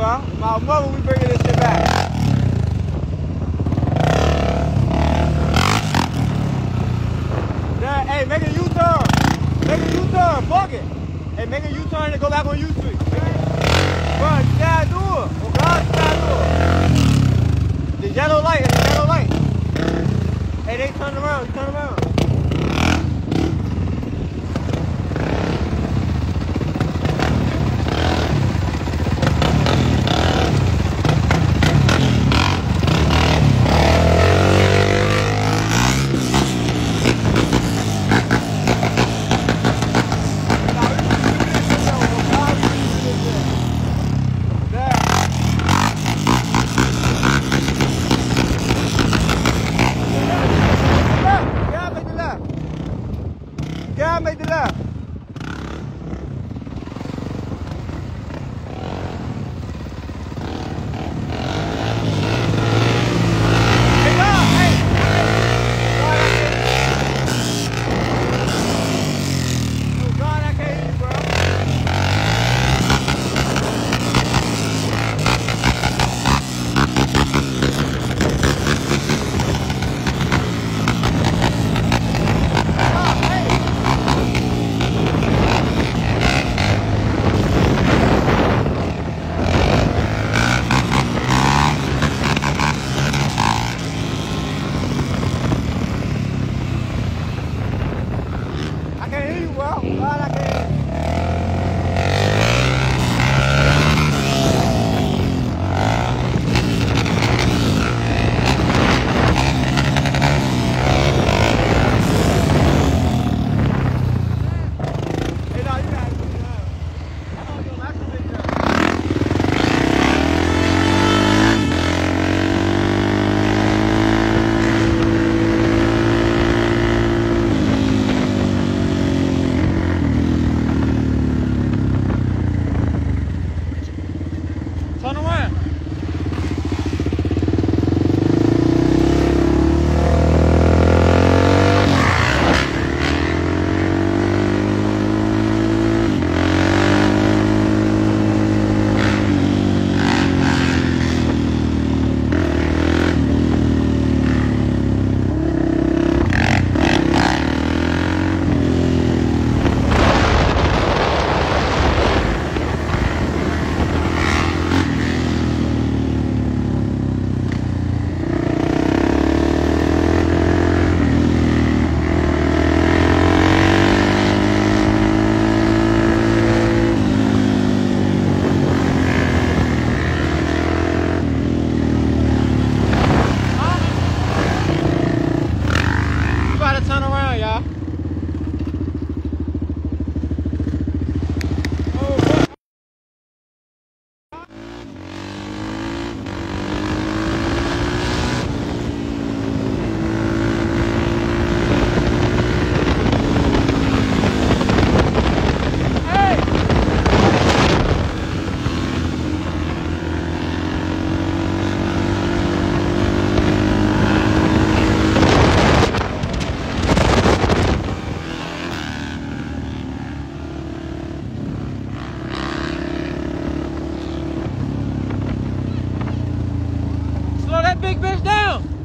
bro. My mother, we bringing this shit back. Yeah, hey, make a U-turn. Make a U-turn. Fuck it. Hey, make a U-turn and go back on U Street. Bro, you gotta do it. Oh, God, you gotta do it. The yellow light, the yellow light. Hey, they turn around, turn around. Yeah, make the left. Gotta big bitch down.